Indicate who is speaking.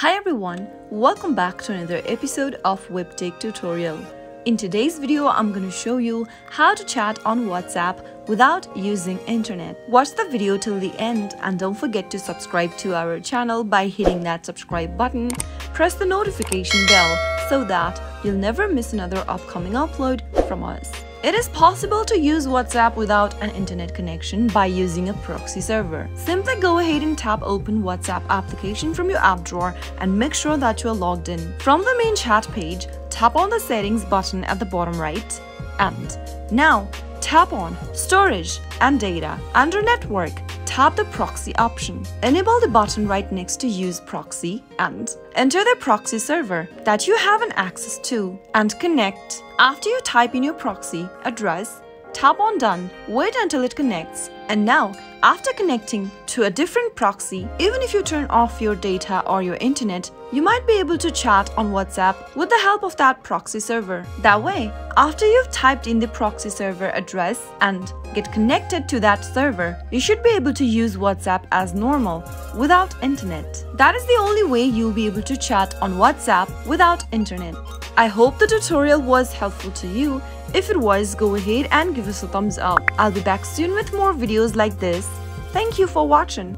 Speaker 1: Hi everyone, welcome back to another episode of WebTech tutorial. In today's video, I'm going to show you how to chat on WhatsApp without using internet. Watch the video till the end and don't forget to subscribe to our channel by hitting that subscribe button. Press the notification bell so that you'll never miss another upcoming upload from us. It is possible to use WhatsApp without an internet connection by using a proxy server. Simply go ahead and tap open WhatsApp application from your app drawer and make sure that you are logged in. From the main chat page, tap on the settings button at the bottom right and now tap on storage and data under network tap the proxy option. Enable the button right next to use proxy and enter the proxy server that you have an access to and connect. After you type in your proxy address, tap on done, wait until it connects and now, after connecting to a different proxy, even if you turn off your data or your internet, you might be able to chat on WhatsApp with the help of that proxy server. That way, after you've typed in the proxy server address and get connected to that server, you should be able to use WhatsApp as normal without internet. That is the only way you'll be able to chat on WhatsApp without internet. I hope the tutorial was helpful to you. If it was, go ahead and give us a thumbs up. I'll be back soon with more videos like this. Thank you for watching.